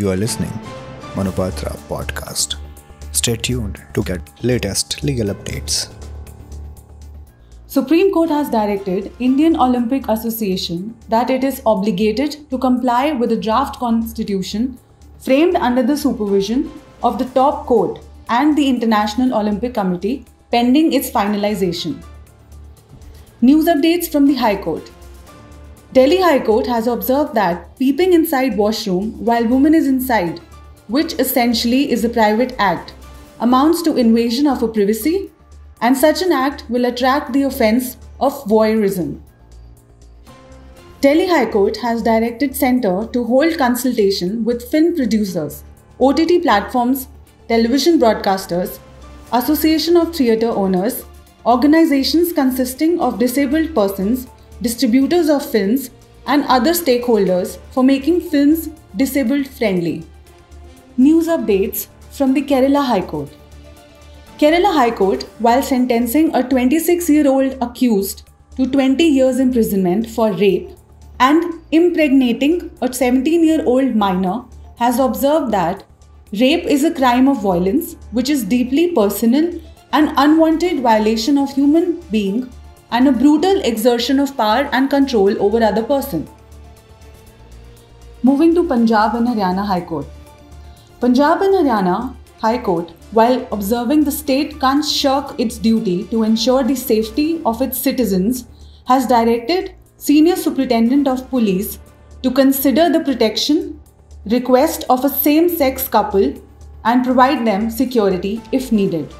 You are listening Manupatra podcast. Stay tuned to get latest legal updates. Supreme Court has directed Indian Olympic Association that it is obligated to comply with the draft constitution framed under the supervision of the top court and the International Olympic Committee pending its finalization. News updates from the High Court. Delhi High Court has observed that peeping inside washroom while woman is inside, which essentially is a private act, amounts to invasion of a privacy and such an act will attract the offence of voyeurism. Delhi High Court has directed Centre to hold consultation with film producers, OTT platforms, television broadcasters, Association of Theatre Owners, organizations consisting of disabled persons, distributors of films, and other stakeholders for making films disabled friendly. News updates from the Kerala High Court. Kerala High Court, while sentencing a 26 year old accused to 20 years imprisonment for rape and impregnating a 17 year old minor, has observed that rape is a crime of violence which is deeply personal and unwanted violation of human being and a brutal exertion of power and control over other person. Moving to Punjab and Haryana High Court. Punjab and Haryana High Court, while observing the state can't shirk its duty to ensure the safety of its citizens, has directed Senior Superintendent of Police to consider the protection request of a same sex couple and provide them security if needed.